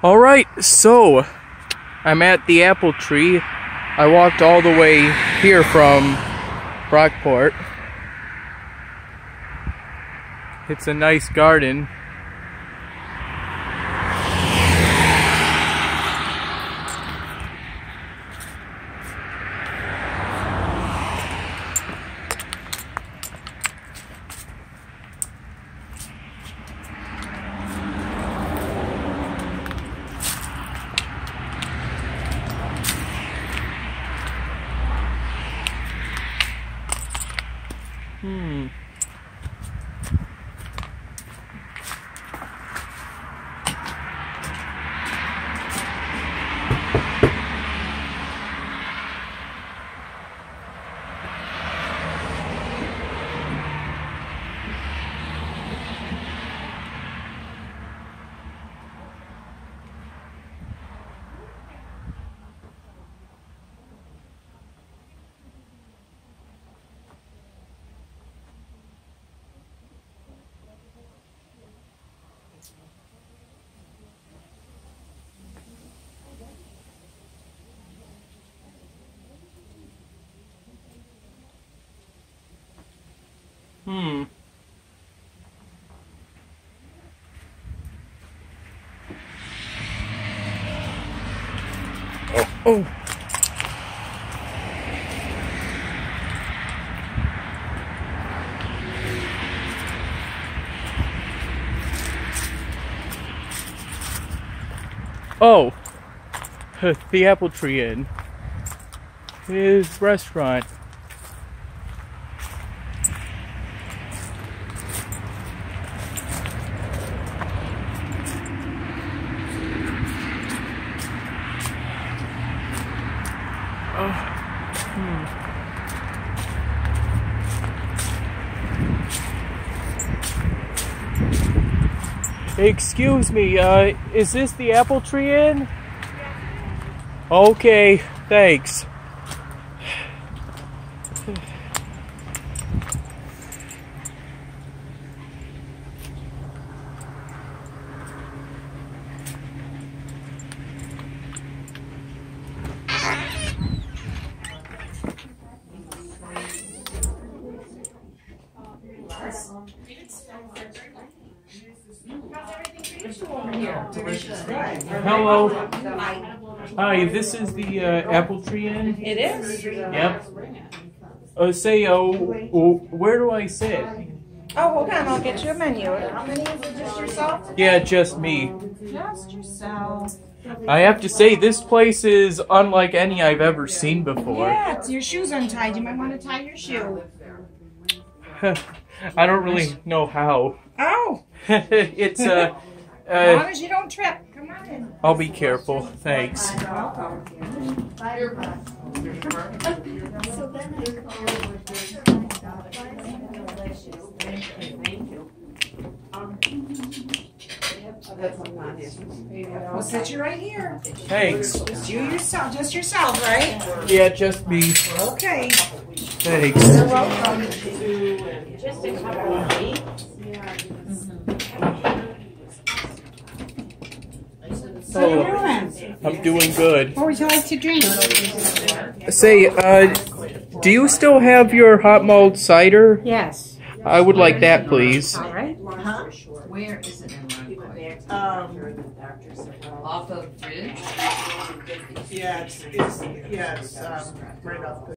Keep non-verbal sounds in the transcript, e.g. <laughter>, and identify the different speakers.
Speaker 1: All right, so I'm at the apple tree. I walked all the way here from Brockport. It's a nice garden. Hmm. Hmm. Oh, oh. Oh, the Apple Tree Inn. His restaurant. Oh. Hmm. Excuse me, uh, is this the Apple Tree Inn? Okay, thanks. Hello. Hi, this is the uh, Apple Tree Inn.
Speaker 2: It is?
Speaker 1: Yep. Uh, say, uh, w- where do I sit?
Speaker 2: Oh, hold on, I'll get you a menu. How many is it, just yourself?
Speaker 1: Yeah, just me.
Speaker 2: Just yourself.
Speaker 1: I have to say, this place is unlike any I've ever seen before.
Speaker 2: Yeah, it's your shoe's untied. You might want to tie your shoe. <laughs>
Speaker 1: I don't really know how.
Speaker 2: Oh, <laughs>
Speaker 1: it's, uh, <laughs>
Speaker 2: as long
Speaker 1: uh,
Speaker 2: as you don't trip. Come on in.
Speaker 1: I'll be careful. Thanks.
Speaker 2: We'll sit you right here.
Speaker 1: Thanks.
Speaker 2: Just you yourself, just yourself, right?
Speaker 1: Yeah, just me.
Speaker 2: Okay.
Speaker 1: Thanks.
Speaker 2: You're welcome. How you
Speaker 1: Oh,
Speaker 2: doing?
Speaker 1: I'm doing good.
Speaker 2: What would you like to drink?
Speaker 1: Say, uh, do you still have your hot mulled cider?
Speaker 2: Yes.
Speaker 1: I would like that, please.
Speaker 2: All right. Huh?
Speaker 3: Where is it in Runcorn?
Speaker 4: Um,
Speaker 3: Off of Bridge?
Speaker 4: yeah, it's, it's, yeah, it's, um, right off the